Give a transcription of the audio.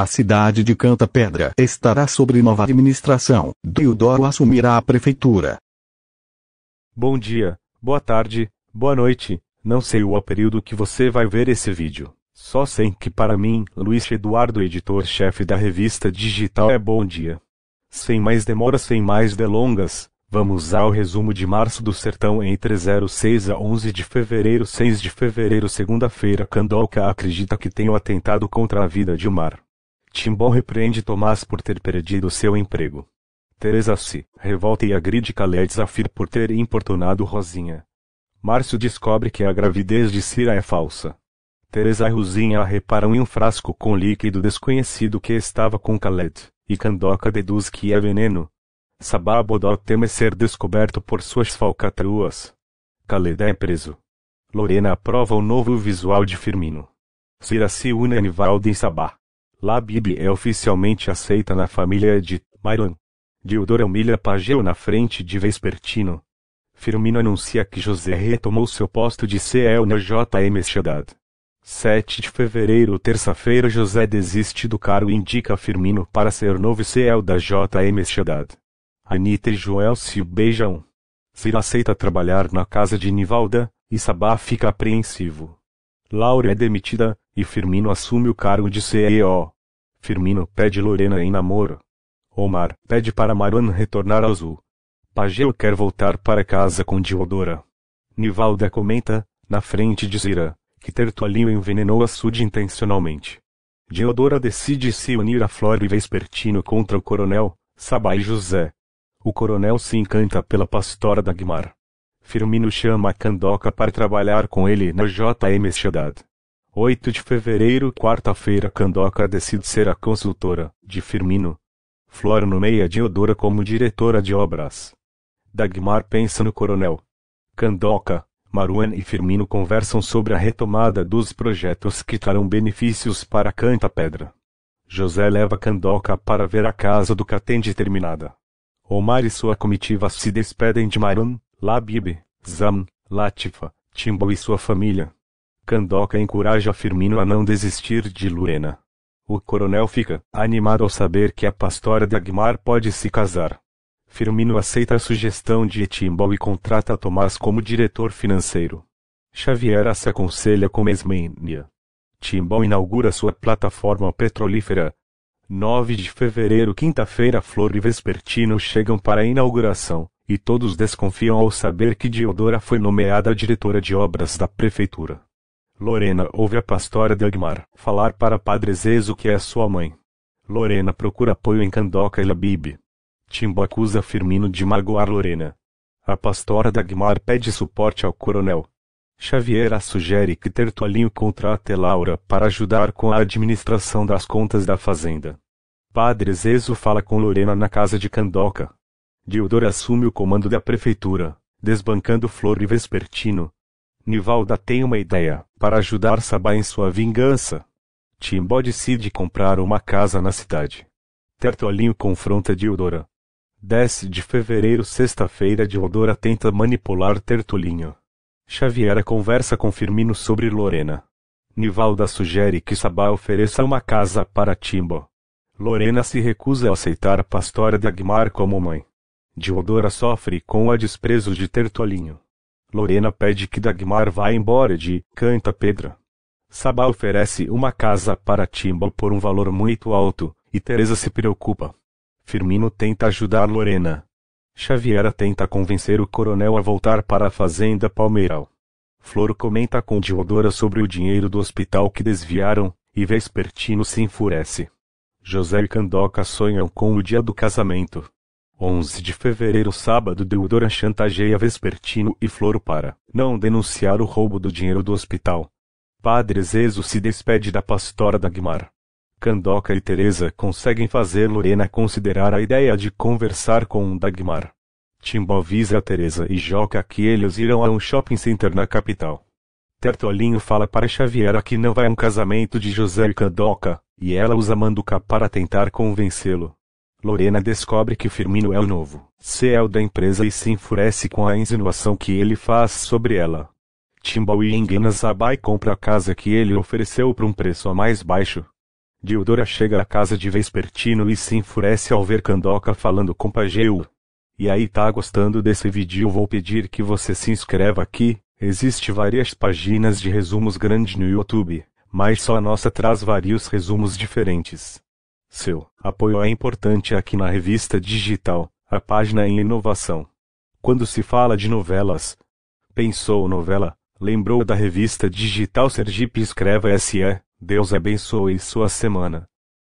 A cidade de Canta Pedra estará sob nova administração. Deodoro assumirá a prefeitura. Bom dia, boa tarde, boa noite. Não sei o período que você vai ver esse vídeo. Só sei que para mim, Luiz Eduardo, editor-chefe da revista digital, é bom dia. Sem mais demoras, sem mais delongas, vamos ao resumo de março do sertão entre 06 a 11 de fevereiro 6 de fevereiro segunda-feira Candoca acredita que tenham atentado contra a vida de Mar. Timbó repreende Tomás por ter perdido seu emprego. Teresa se revolta e agride Khaled Zafir por ter importunado Rosinha. Márcio descobre que a gravidez de Cira é falsa. Teresa e Rosinha reparam em um frasco com líquido desconhecido que estava com Khaled, e Kandoka deduz que é veneno. Sabá Bodó teme ser descoberto por suas falcatruas. Khaled é preso. Lorena aprova o novo visual de Firmino. Cira se une a Nivaldo em Sabá. Labib é oficialmente aceita na família de Myron. Diodoro humilha Pageu na frente de Vespertino. Firmino anuncia que José retomou seu posto de CL na JM Shaddad. 7 de fevereiro, terça-feira, José desiste do cargo e indica Firmino para ser novo CL da JM Shaddad. Anitta e Joel se beijam. Cira aceita trabalhar na casa de Nivalda, e Sabá fica apreensivo. Laura é demitida, e Firmino assume o cargo de CEO. Firmino pede Lorena em namoro. Omar pede para Maruan retornar ao Azul. Pageu quer voltar para casa com Diodora. Nivalda comenta, na frente de Zira, que Tertualinho envenenou a Sud intencionalmente. Diodora decide se unir a Flora e Vespertino contra o coronel, Sabá e José. O coronel se encanta pela pastora Dagmar. Firmino chama a Candoca para trabalhar com ele na JM Shaddad. 8 de fevereiro, quarta-feira, Candoca decide ser a consultora de Firmino. Flora nomeia Diodora como diretora de obras. Dagmar pensa no coronel. Candoca, Maruan e Firmino conversam sobre a retomada dos projetos que trarão benefícios para Canta Pedra. José leva Candoca para ver a casa do Catende terminada. Omar e sua comitiva se despedem de Maruan, Labib, Zam, Latifa, Timbo e sua família. Candoca encoraja Firmino a não desistir de Lorena. O coronel fica animado ao saber que a pastora Dagmar pode se casar. Firmino aceita a sugestão de Timbo e contrata Tomás como diretor financeiro. Xavier se aconselha com Esmênia. Timbo inaugura sua plataforma petrolífera. 9 de fevereiro, quinta-feira, Flor e Vespertino chegam para a inauguração e todos desconfiam ao saber que Diodora foi nomeada diretora de obras da prefeitura. Lorena ouve a pastora Dagmar falar para Padre Zezo que é sua mãe. Lorena procura apoio em Candoca e Labib. Timbo acusa Firmino de magoar Lorena. A pastora Dagmar pede suporte ao coronel. Xavier sugere que Tertualinho contrate Laura para ajudar com a administração das contas da fazenda. Padre Zezo fala com Lorena na casa de Candoca. Diodoro assume o comando da prefeitura, desbancando Flor e Vespertino. Nivalda tem uma ideia para ajudar Sabá em sua vingança. Timbó decide comprar uma casa na cidade. Tertolinho confronta Diodora. 10 de fevereiro, sexta-feira, Diodora tenta manipular Tertulinho. Xaviera conversa com Firmino sobre Lorena. Nivalda sugere que Sabá ofereça uma casa para Timbo. Lorena se recusa a aceitar a pastora Dagmar como mãe. Diodora sofre com o desprezo de Tertolinho. Lorena pede que Dagmar vá embora de Canta Pedra. Sabá oferece uma casa para Timbo por um valor muito alto, e Teresa se preocupa. Firmino tenta ajudar Lorena. Xaviera tenta convencer o coronel a voltar para a fazenda Palmeiral. Flor comenta com Diodora sobre o dinheiro do hospital que desviaram, e Vespertino se enfurece. José e Candoca sonham com o dia do casamento. 11 de fevereiro, sábado, Deodora chantageia Vespertino e Floro para não denunciar o roubo do dinheiro do hospital. Padre Zezo se despede da pastora Dagmar. Candoca e Teresa conseguem fazer Lorena considerar a ideia de conversar com Dagmar. Timbo avisa a Teresa e Joca que eles irão a um shopping center na capital. Tertolinho fala para Xaviera que não vai a um casamento de José e Candoca, e ela usa Manduca para tentar convencê-lo. Lorena descobre que Firmino é o novo CEO da empresa e se enfurece com a insinuação que ele faz sobre ela. Timbaui engana Zabai compra a casa que ele ofereceu por um preço a mais baixo. Dildora chega à casa de Vespertino e se enfurece ao ver Candoca falando com Pageu. E aí tá gostando desse vídeo vou pedir que você se inscreva aqui, existe várias páginas de resumos grandes no YouTube, mas só a nossa traz vários resumos diferentes. Seu apoio é importante aqui na revista digital, a página em inovação. Quando se fala de novelas, pensou novela, lembrou da revista digital Sergipe escreva SE, Deus abençoe sua semana.